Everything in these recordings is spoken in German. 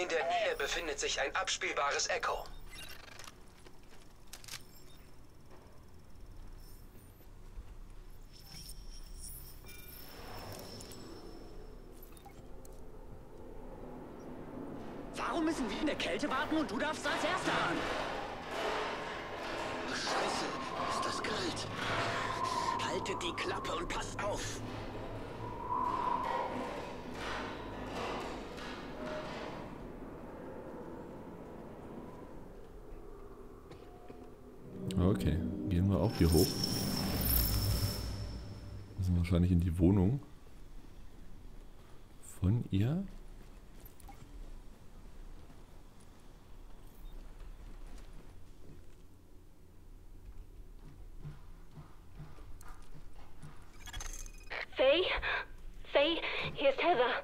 In der Nähe befindet sich ein abspielbares Echo. Warum müssen wir in der Kälte warten und du darfst als Erster ran? Scheiße, ist das kalt. Haltet die Klappe und passt auf. Okay, gehen wir auch hier hoch. Müssen wahrscheinlich in die Wohnung von ihr. Faye? Faye, hier ist Heather.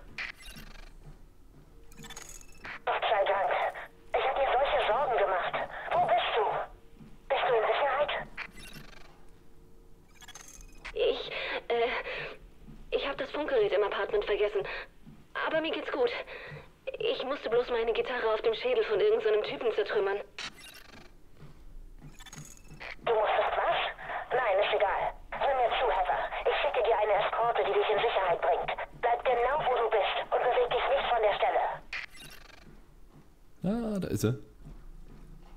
Gott sei Dank. Ich habe mir solche Sorgen gemacht. Wo bist du? Bist du in Sicherheit? Ich, äh, ich habe das Funkgerät im Apartment vergessen. Aber mir geht's gut. Ich musste bloß meine Gitarre auf dem Schädel von irgendeinem Typen zertrümmern. Du musstest was? Nein, ist egal. Hör mir zu, Heather. Ich schicke dir eine Eskorte, die dich in Sicherheit bringt. Bleib genau, wo du bist und beweg dich nicht von der Stelle. Ah, da ist sie.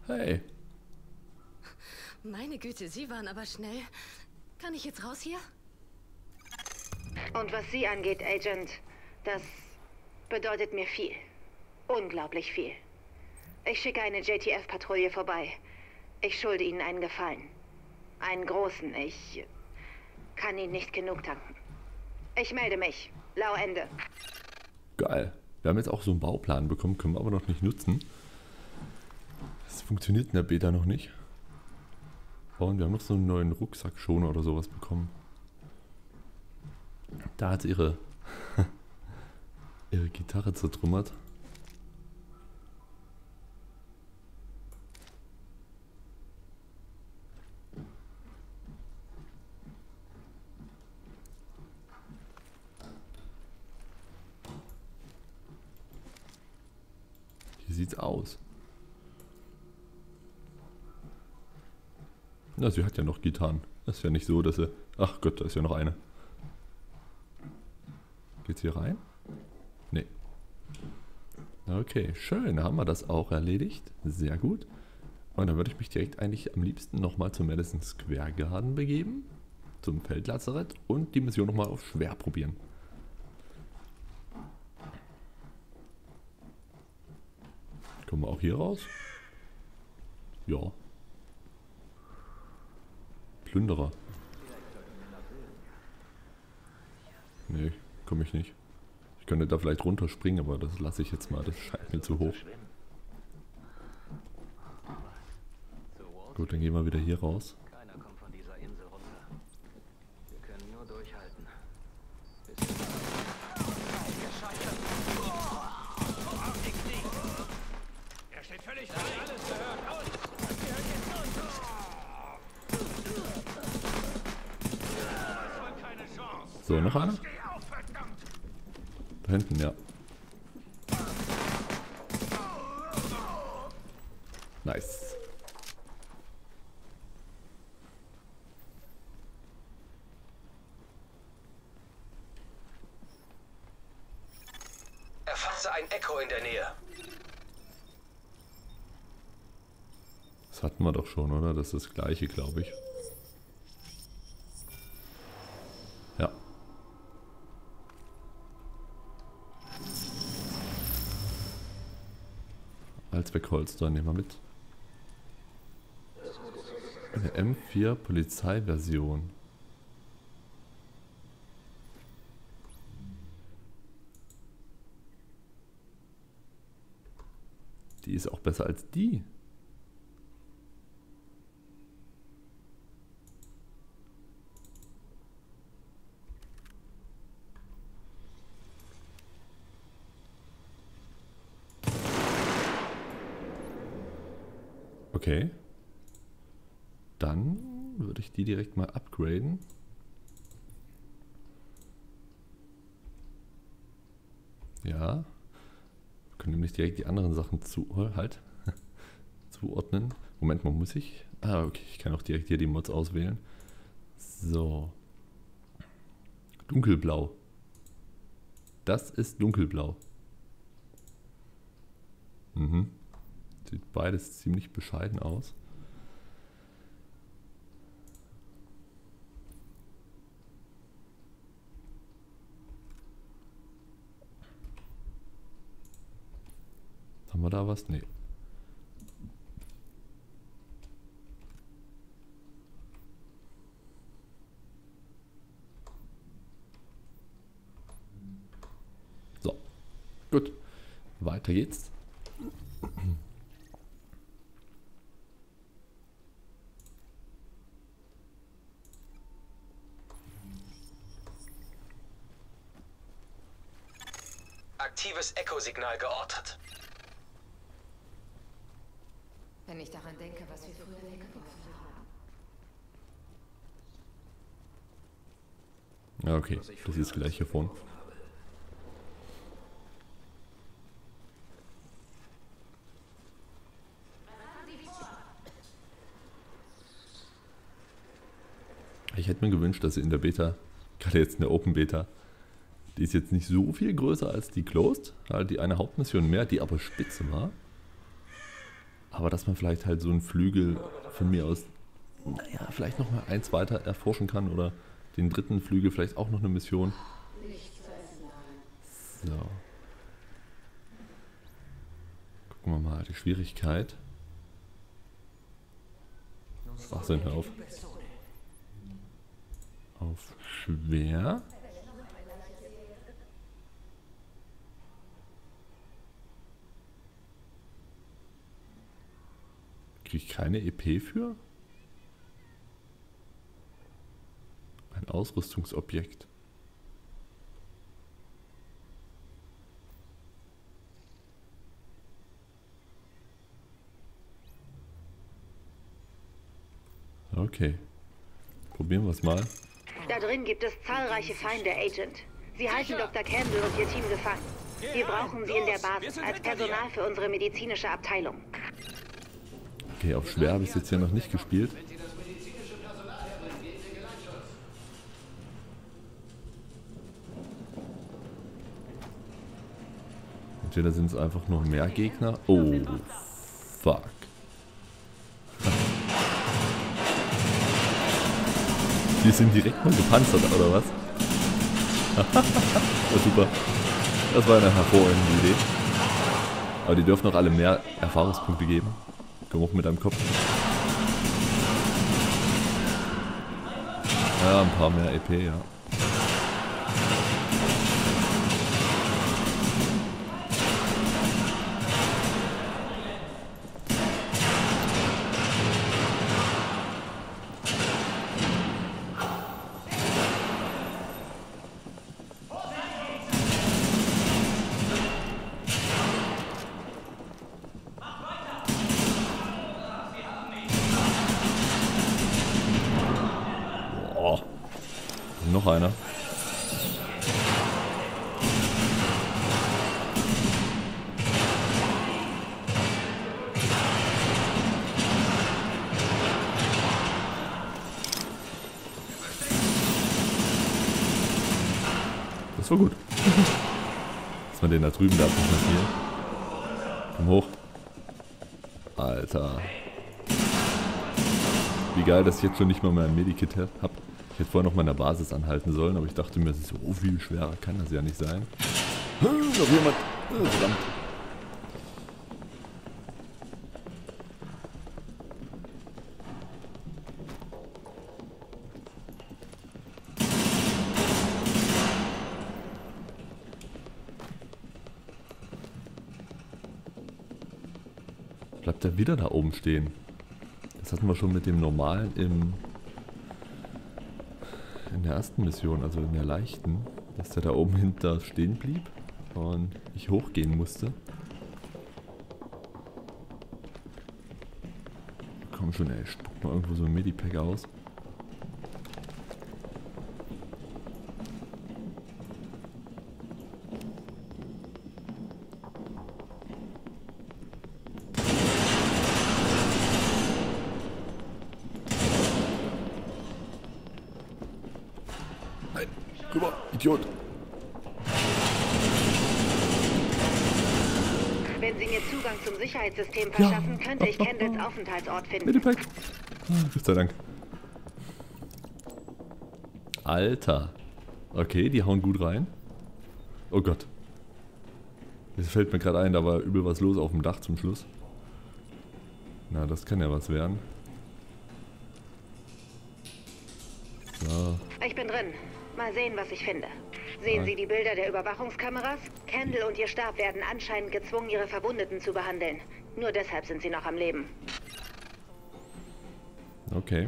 Hey. Meine Güte, Sie waren aber schnell. Kann ich jetzt raus hier? Und was Sie angeht, Agent, das bedeutet mir viel. Unglaublich viel. Ich schicke eine JTF-Patrouille vorbei. Ich schulde Ihnen einen Gefallen. Einen großen. Ich kann Ihnen nicht genug danken. Ich melde mich. Lau Ende. Geil. Wir haben jetzt auch so einen Bauplan bekommen, können wir aber noch nicht nutzen. Das funktioniert in der Beta noch nicht. Und wir haben noch so einen neuen Rucksackschoner oder sowas bekommen. Da hat sie ihre, ihre Gitarre zertrümmert. Wie sieht's aus? Na, sie hat ja noch Gitarren. Das ist ja nicht so, dass sie... Ach Gott, da ist ja noch eine. Geht's hier rein? Nee. Okay, schön. Haben wir das auch erledigt. Sehr gut. Und dann würde ich mich direkt eigentlich am liebsten nochmal zum Madison Square Garden begeben. Zum Feldlazarett und die Mission nochmal auf schwer probieren. Kommen wir auch hier raus? Ja. Plünderer. Nee, komme ich nicht. Ich könnte da vielleicht runterspringen, aber das lasse ich jetzt mal. Das scheint mir zu hoch. Gut, dann gehen wir wieder hier raus. Keiner kommt von dieser Insel runter. Wir können nur durchhalten. Er steht völlig frei. Alles gehört aus. Das gehört jetzt uns. Das war keine Chance. So, noch einer? Da hinten, ja. Nice. Erfasse ein Echo in der Nähe. Das hatten wir doch schon, oder? Das ist das gleiche, glaube ich. Als Wegholster nehmen wir mit. Eine M4 Polizeiversion. Die ist auch besser als die. Okay. Dann würde ich die direkt mal upgraden. Ja. Wir können nämlich direkt die anderen Sachen zu, oh, halt, zuordnen. Moment mal, muss ich? Ah, okay, ich kann auch direkt hier die Mods auswählen. So. Dunkelblau. Das ist dunkelblau. Mhm. Sieht beides ziemlich bescheiden aus. Haben wir da was? Nee. So. Gut. Weiter geht's. Aktives Echo-Signal geortet. Wenn ich daran denke, was wir früher weggeworfen haben. Ja, okay. Das ist gleich hier vorne. Ich hätte mir gewünscht, dass sie in der Beta, gerade jetzt in der Open Beta, die ist jetzt nicht so viel größer als die Closed, halt die eine Hauptmission mehr, die aber spitze war. Aber dass man vielleicht halt so einen Flügel von mir aus, naja, vielleicht nochmal eins weiter erforschen kann oder den dritten Flügel vielleicht auch noch eine Mission. So. Gucken wir mal, die Schwierigkeit. Ach, sind wir auf. Auf schwer. Kriege ich keine EP für? Ein Ausrüstungsobjekt. Okay. Probieren wir es mal. Da drin gibt es zahlreiche Feinde, Agent. Sie halten Dr. Campbell und ihr Team gefangen. Wir brauchen sie in der Basis als Personal für unsere medizinische Abteilung. Okay, auf schwer habe ich es jetzt hier noch nicht gespielt. Entweder sind es einfach nur mehr Gegner. Oh, fuck. Die sind direkt mal gepanzert, oder was? ja, super. Das war eine hervorragende Idee. Aber die dürfen auch alle mehr Erfahrungspunkte geben. Hoch mit deinem Kopf. Ja, ein paar mehr EP, ja. Das war gut. Dass man den da drüben da nicht hier. Komm hoch. Alter. Wie geil, dass ich jetzt schon nicht mal mein Medikit habe. Ich hätte vorher noch mal in der Basis anhalten sollen, aber ich dachte mir, so viel schwerer kann das ja nicht sein. Noch jemand. Oh, verdammt. Wieder da oben stehen? Das hatten wir schon mit dem normalen im in der ersten Mission, also in der leichten, dass der da oben hinter stehen blieb und ich hochgehen musste. Komm schon, ey, spuck mal irgendwo so ein Medipack aus. Aufenthaltsort finden. Medipack. Ah, Gott sei Dank. Alter. Okay, die hauen gut rein. Oh Gott. Das fällt mir gerade ein, da war übel was los auf dem Dach zum Schluss. Na, das kann ja was werden. So. Ich bin drin. Mal sehen, was ich finde. Sehen Sie die Bilder der Überwachungskameras? Kendall und ihr Stab werden anscheinend gezwungen, ihre Verwundeten zu behandeln. Nur deshalb sind sie noch am Leben. Okay.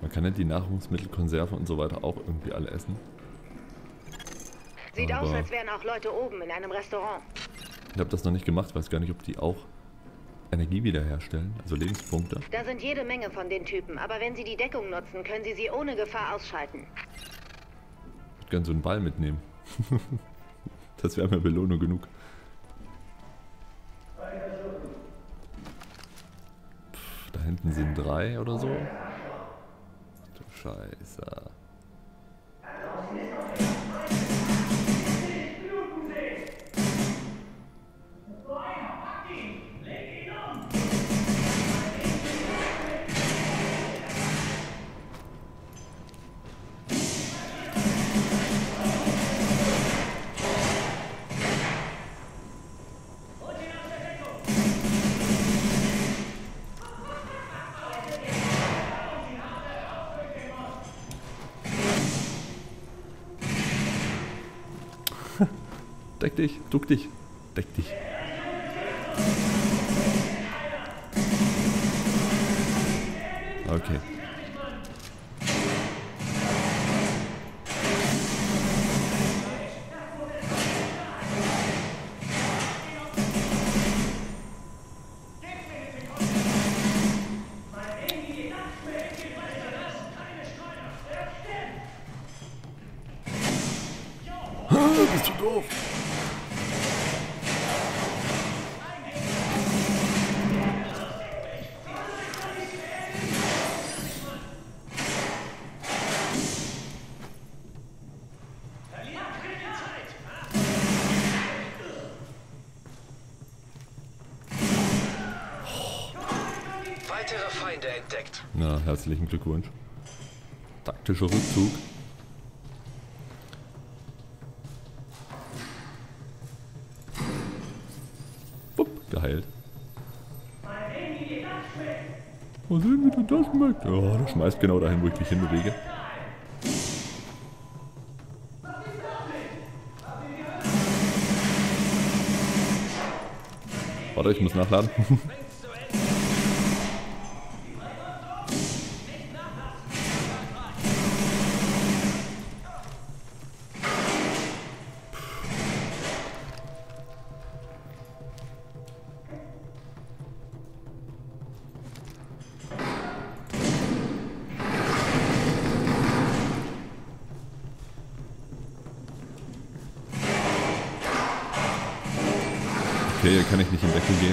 Man kann ja die Nahrungsmittel, Konserven und so weiter auch irgendwie alle essen. Sieht aus, Aber- als wären auch Leute oben in einem Restaurant. Ich habe das noch nicht gemacht, weiß gar nicht, ob die auch Energie wiederherstellen, also Lebenspunkte. Da sind jede Menge von den Typen, aber wenn Sie die Deckung nutzen, können Sie sie ohne Gefahr ausschalten. Ich würde gerne so einen Ball mitnehmen. das wäre mir Belohnung genug. Pff, da hinten sind drei oder so. Du Scheiße. Dich, duck dich, deck dich. Okay. Herzlichen Glückwunsch. Taktischer Rückzug. Wupp, geheilt. Mal sehen, wie du das schmeckt. Ja, das schmeißt genau dahin, wo ich dich hinbewege. Warte, ich muss nachladen.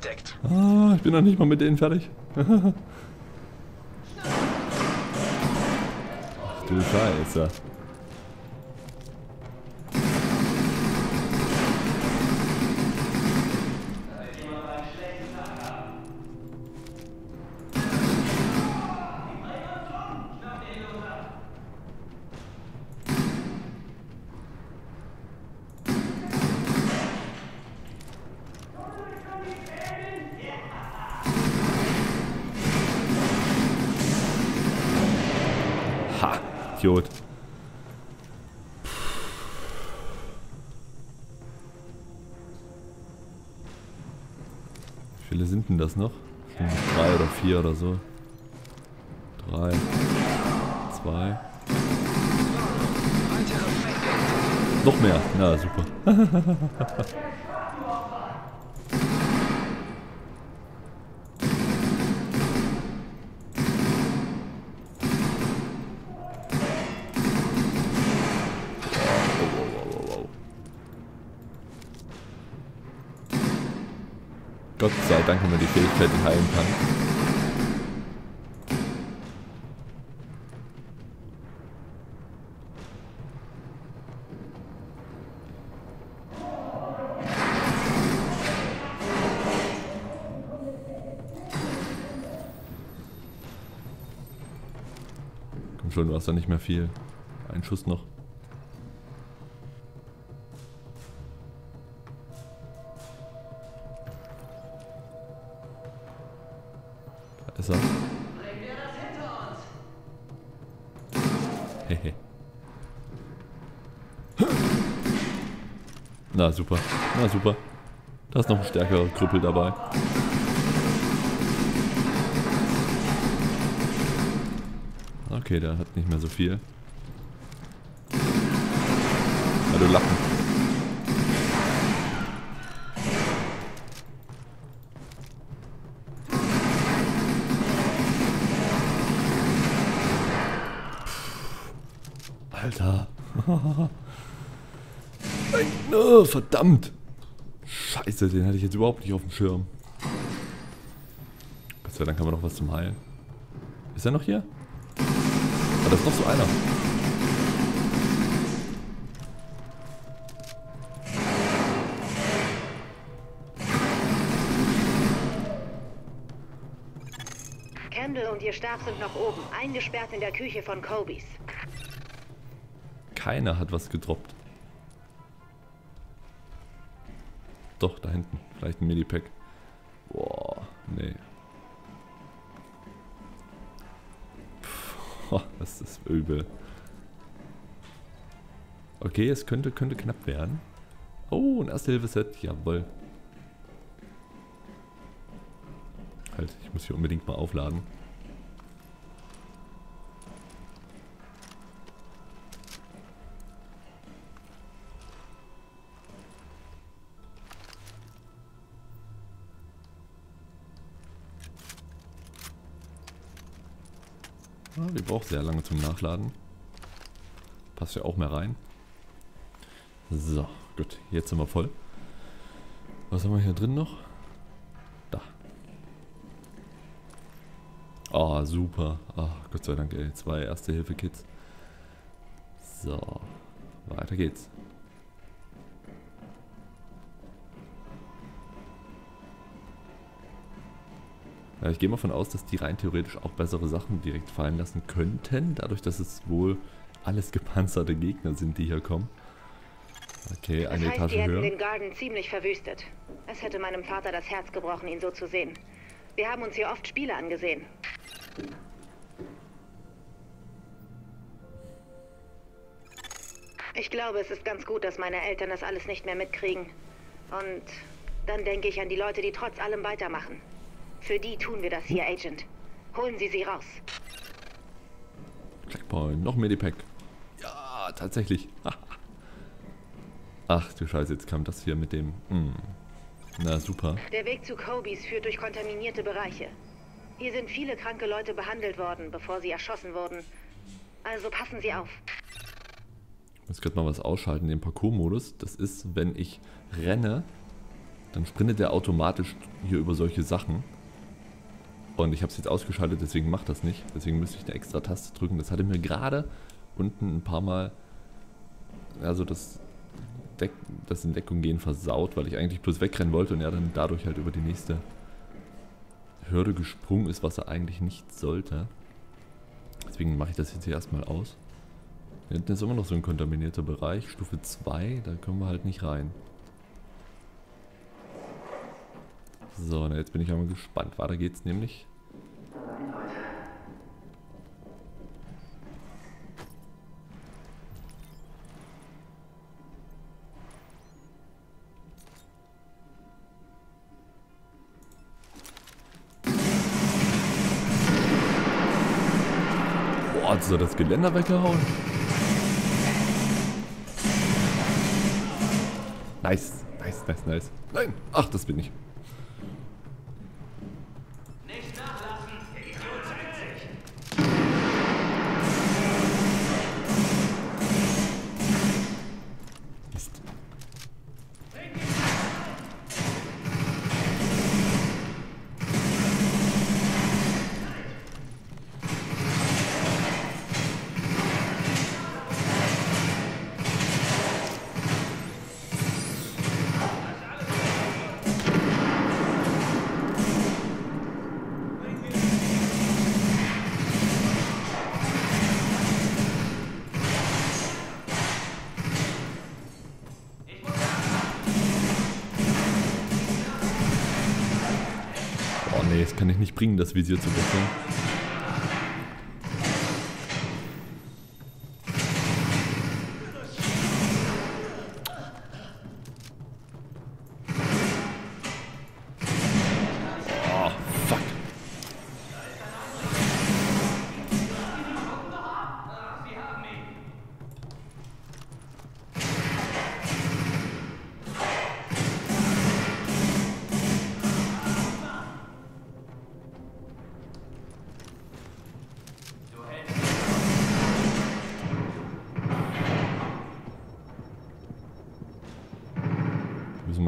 entdeckt. Ah, ich bin noch nicht mal mit denen fertig. Ach du Scheiße. Idiot. Wie viele sind denn das noch? Sind drei oder vier oder so. Drei. Zwei. Noch mehr. Na, super. Gott sei Dank haben wir die Fähigkeit, die heilen kann. Komm schon, du hast doch nicht mehr viel. Ein Schuss noch. Na super, na super. Da ist noch ein stärkerer Krüppel dabei. Okay, der hat nicht mehr so viel. Du Lappen. Verdammt. Scheiße, den hatte ich jetzt überhaupt nicht auf dem Schirm. Gott sei Dank haben wir noch was zum Heilen. Ist er noch hier? Ah, da ist noch so einer. Kendall und ihr Stab sind noch oben, eingesperrt in der Küche von Kobys. Keiner hat was gedroppt. Doch, da hinten. Vielleicht ein Medipack. Boah, nee. Puh, das ist übel. Okay, es könnte, könnte knapp werden. Oh, ein Erste-Hilfe-Set. Jawohl. Halt, ich muss hier unbedingt mal aufladen. Braucht sehr lange zum Nachladen. Passt ja auch mehr rein. So, gut. Jetzt sind wir voll. Was haben wir hier drin noch? Da. Ah, super. Ah, Gott sei Dank, ey. Zwei Erste-Hilfe-Kits. So. Weiter geht's. Ich gehe mal von aus, dass die rein theoretisch auch bessere Sachen direkt fallen lassen könnten, dadurch, dass es wohl alles gepanzerte Gegner sind, die hier kommen. Okay, eine das heißt, Etage die hätten höher. den Garden ziemlich verwüstet. Es hätte meinem Vater das Herz gebrochen, ihn so zu sehen. Wir haben uns hier oft Spiele angesehen. Ich glaube, es ist ganz gut, dass meine Eltern das alles nicht mehr mitkriegen. Und dann denke ich an die Leute, die trotz allem weitermachen. Für die tun wir das hier, Agent. Holen Sie sie raus. Checkpoint, noch Medipack. Ja, tatsächlich. Ach du Scheiße, jetzt kam das hier mit dem... Hm. Na super. Der Weg zu Kobys führt durch kontaminierte Bereiche. Hier sind viele kranke Leute behandelt worden, bevor sie erschossen wurden. Also passen Sie auf. Ich muss gerade mal was ausschalten, den Parcours-Modus. Das ist, wenn ich renne, dann sprintet er automatisch hier über solche Sachen. Und ich habe es jetzt ausgeschaltet, deswegen macht das nicht. Deswegen müsste ich eine extra Taste drücken. Das hatte mir gerade unten ein paar Mal, also das, Deck, das in gehen versaut, weil ich eigentlich bloß wegrennen wollte und er dann dadurch halt über die nächste Hürde gesprungen ist, was er eigentlich nicht sollte. Deswegen mache ich das jetzt hier erstmal aus. Hier hinten ist immer noch so ein kontaminierter Bereich, Stufe 2, da können wir halt nicht rein. So, na jetzt bin ich einmal gespannt. Weiter geht's nämlich. Das Geländer weggehauen. Nice, nice, nice, nice. Nein, ach, das bin ich. Nicht bringen, das Visier zu wechseln.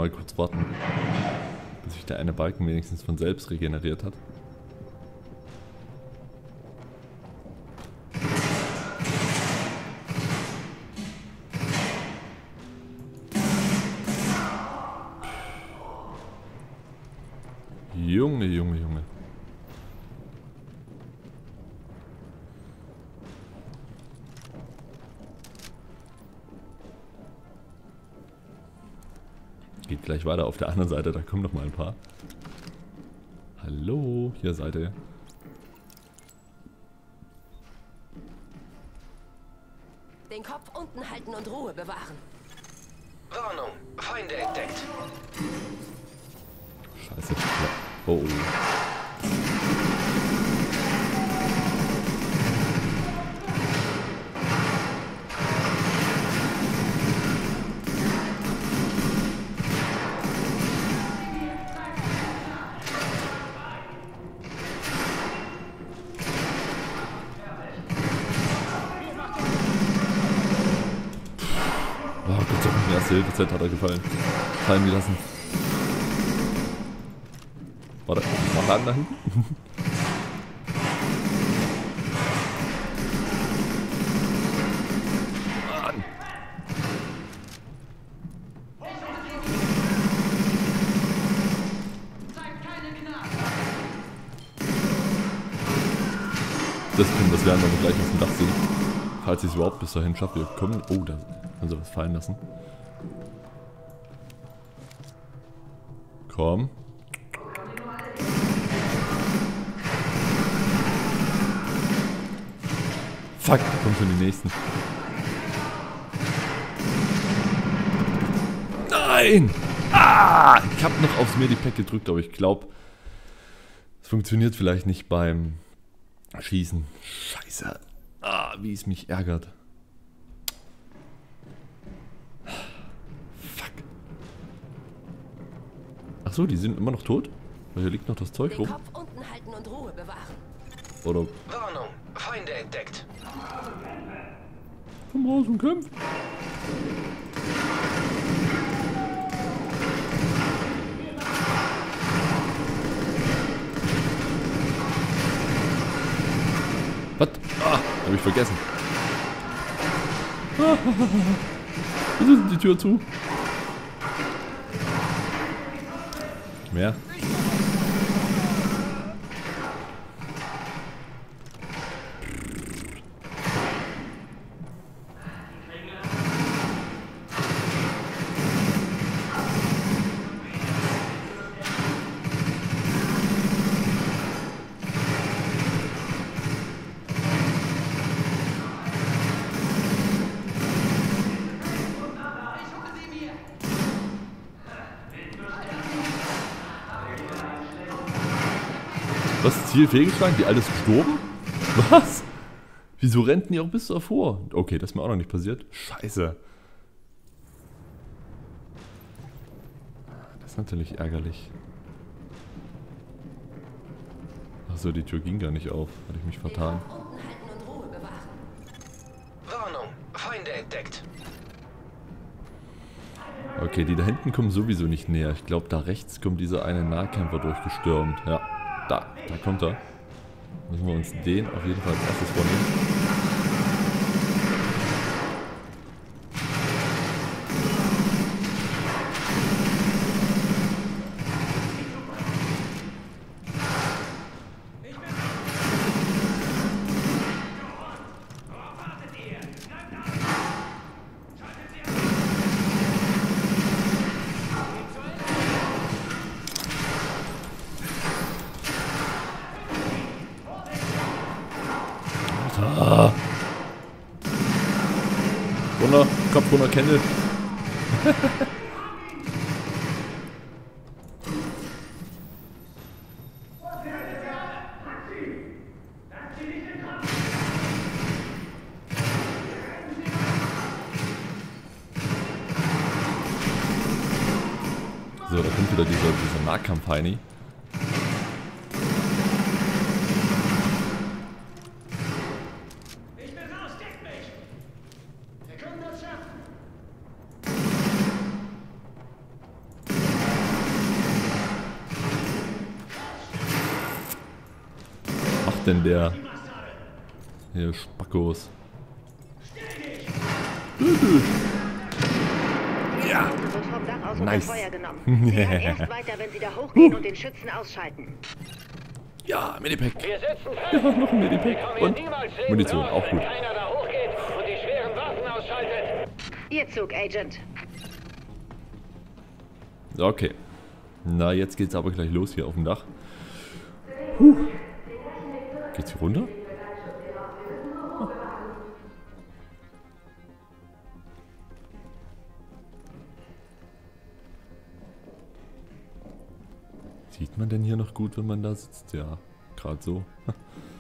Mal kurz warten, bis sich der eine Balken wenigstens von selbst regeneriert hat. Gleich weiter auf der anderen Seite, da kommen noch mal ein paar. Hallo, hier seid ihr. Den Kopf unten halten und Ruhe bewahren. Warnung, Feinde entdeckt. Scheiße. Oh. Oh, Hilfeset hat er gefallen. Fallen gelassen. Warte, noch einen da hinten? Das können das werden, wenn wir gleich aus dem Dach sind. Falls ich es überhaupt bis dahin schaffe. Wir kommen. Oh, da haben sie was fallen lassen. Komm. Fuck, da kommen schon die nächsten. Nein! Ah! Ich habe noch aufs Medipack gedrückt, aber ich glaube, es funktioniert vielleicht nicht beim Schießen. Scheiße. Ah, wie es mich ärgert. Ach so, die sind immer noch tot? Weil hier liegt noch das Zeug rum. Kopf unten halten und Ruhe bewahren. Oder Warnung, Feinde entdeckt. komm raus und kämpf. Was? Ah, hab ich vergessen. Wieso ist die Tür zu? Mehr? Was? Ziel fehlgeschlagen? Die alles gestorben? Was? Wieso rennt die auch bis davor? Okay, das ist mir auch noch nicht passiert. Scheiße. Das ist natürlich ärgerlich. Achso, die Tür ging gar nicht auf. Hatte ich mich vertan. Warnung, Feinde entdeckt. Okay, die da hinten kommen sowieso nicht näher. Ich glaube, da rechts kommt dieser eine Nahkämpfer durchgestürmt. Ja, da, da kommt er. Müssen wir uns den auf jeden Fall als erstes vornehmen. Alter. Runter, Kopf runter, Kendall. macht denn der? Hier, Spackos. Ja. Nice. unter Feuer genommen. Sie hören erst weiter, wenn Sie da hochgehen und den Schützen ausschalten. Ja, Medipack. Ja, noch ein Medipack. Und Munition, auch gut. keiner da hochgeht und die schweren Waffen ausschaltet! Ihr Zug, Agent. Okay. Na, jetzt geht's aber gleich los hier auf dem Dach. Huh. Geht's hier runter? Sieht man denn hier noch gut, wenn man da sitzt? Ja, gerade so.